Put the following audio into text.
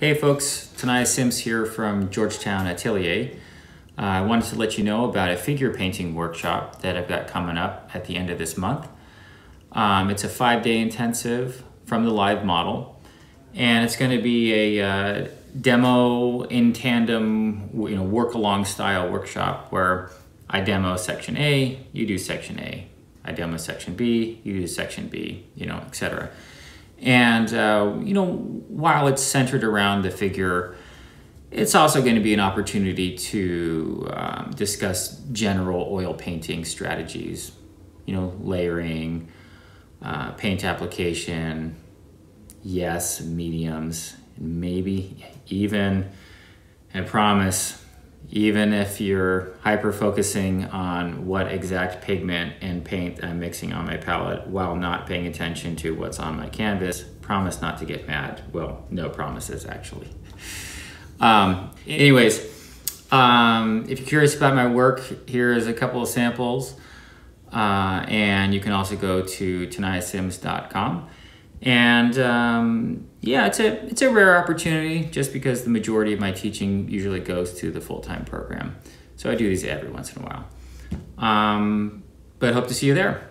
Hey folks, Tenaya Sims here from Georgetown Atelier. Uh, I wanted to let you know about a figure painting workshop that I've got coming up at the end of this month. Um, it's a five day intensive from the live model and it's going to be a uh, demo in tandem, you know, work along style workshop where I demo section A, you do section A. I demo section B, you do section B, you know, etc. And, uh, you know, while it's centered around the figure, it's also going to be an opportunity to um, discuss general oil painting strategies, you know, layering, uh, paint application, yes, mediums, maybe even, I promise, even if you're hyper focusing on what exact pigment and paint I'm mixing on my palette while not paying attention to what's on my canvas, promise not to get mad. Well, no promises actually. Um, anyways, um, if you're curious about my work, here's a couple of samples. Uh, and you can also go to tenayasims.com. And um, yeah, it's a it's a rare opportunity just because the majority of my teaching usually goes to the full time program. So I do these every once in a while. Um, but hope to see you there.